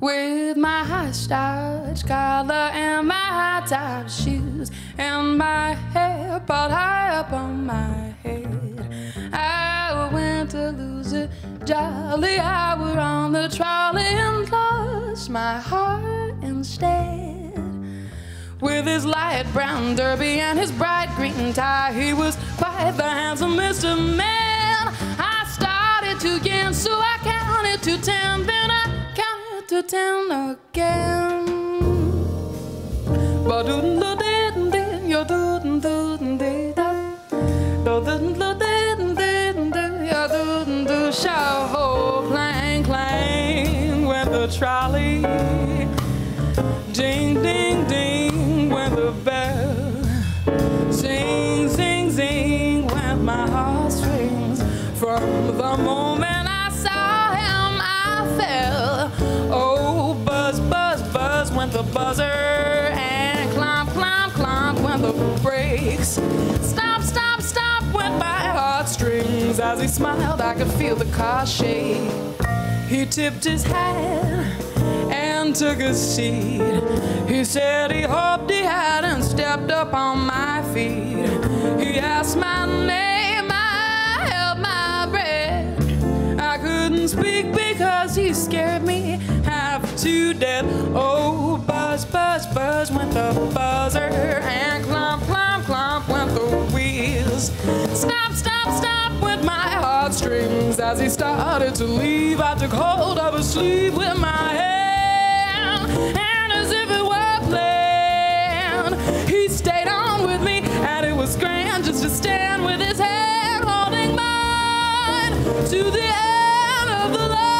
with my high starch collar and my high top shoes and my hair brought high up on my head. I went to lose a jolly hour on the trolley and lost my heart instead. With his light brown derby and his bright green tie, he was quite the handsomest of men. To town again. Ba. Do doo. Shovel clang clang the trolley. Ding ding ding went the bell. Sing sing sing went my heartstrings from the moment. went the buzzer, and clomp, clomp, clomp went the brakes. Stop, stop, stop went my heartstrings. As he smiled, I could feel the car shake. He tipped his hat and took a seat. He said he hoped he hadn't stepped up on my feet. He asked my name, I held my breath. I couldn't speak because he scared me half to death. Oh, buzz, went the buzzer, and clomp, clomp, clomp went the wheels. Stop, stop, stop went my heartstrings as he started to leave. I took hold of his sleeve with my hand, and as if it were planned, he stayed on with me, and it was grand just to stand with his hand holding mine to the end of the line.